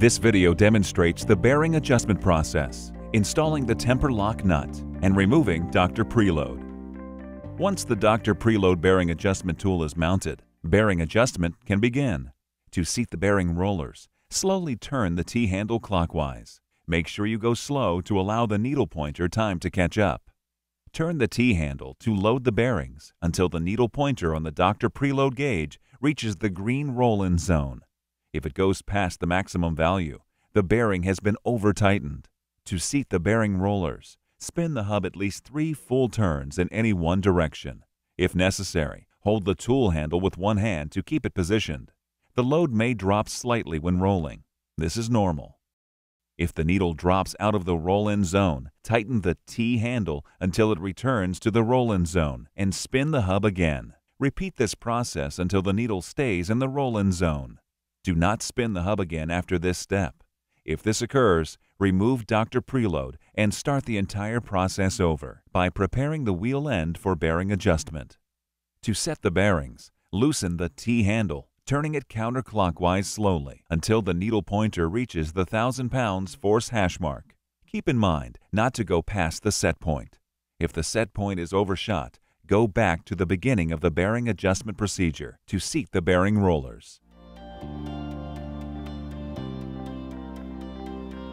This video demonstrates the bearing adjustment process, installing the Temper-Loc nut, and removing Dr. Preload. Once the Dr. Preload bearing adjustment tool is mounted, bearing adjustment can begin. To seat the bearing rollers, slowly turn the T-handle clockwise. Make sure you go slow to allow the needle pointer time to catch up. Turn the T-handle to load the bearings until the needle pointer on the Dr. Preload gauge reaches the green roll-in zone. If it goes past the maximum value, the bearing has been over-tightened. To seat the bearing rollers, spin the hub at least three full turns in any one direction. If necessary, hold the tool handle with one hand to keep it positioned. The load may drop slightly when rolling. This is normal. If the needle drops out of the roll-in zone, tighten the T handle until it returns to the roll-in zone and spin the hub again. Repeat this process until the needle stays in the roll-in zone. Do not spin the hub again after this step. If this occurs, remove Dr. Preload and start the entire process over by preparing the wheel end for bearing adjustment. To set the bearings, loosen the T handle turning it counterclockwise slowly until the needle pointer reaches the 1000 pounds force hash mark. Keep in mind not to go past the set point. If the set point is overshot, go back to the beginning of the bearing adjustment procedure to seat the bearing rollers.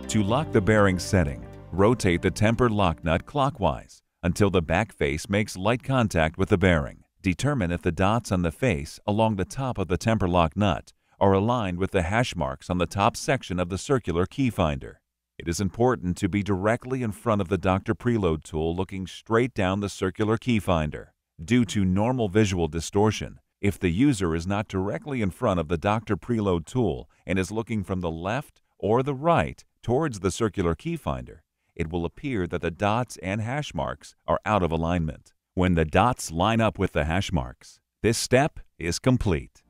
To lock the bearing setting, rotate the tempered lock nut clockwise until the back face makes light contact with the bearing. Determine if the dots on the face along the top of the Temper-Loc nut are aligned with the hash marks on the top section of the circular key finder. It is important to be directly in front of the Dr. Preload tool looking straight down the circular key finder. Due to normal visual distortion, if the user is not directly in front of the Dr. Preload tool and is looking from the left or the right towards the circular key finder, it will appear that the dots and hash marks are out of alignment. When the dots line up with the hash marks, this step is complete.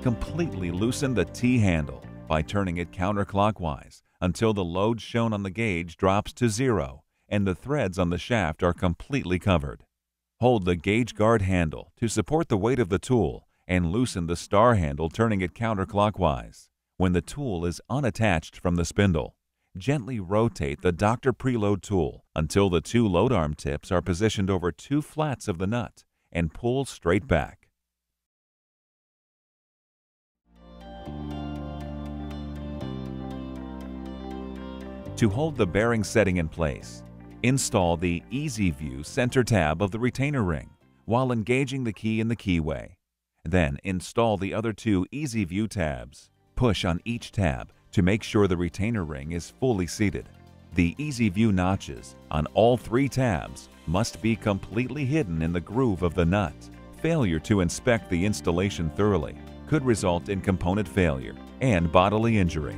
Completely loosen the T handle by turning it counterclockwise until the load shown on the gauge drops to zero and the threads on the shaft are completely covered. Hold the gauge guard handle to support the weight of the tool and loosen the star handle turning it counterclockwise. When the tool is unattached from the spindle, gently rotate the Dr. Preload tool until the two load arm tips are positioned over two flats of the nut and pull straight back. To hold the bearing setting in place, install the Easy View center tab of the retainer ring while engaging the key in the keyway. Then install the other two Easy View tabs. Push on each tab to make sure the retainer ring is fully seated. The Easy View notches on all three tabs must be completely hidden in the groove of the nut. Failure to inspect the installation thoroughly could result in component failure and bodily injury.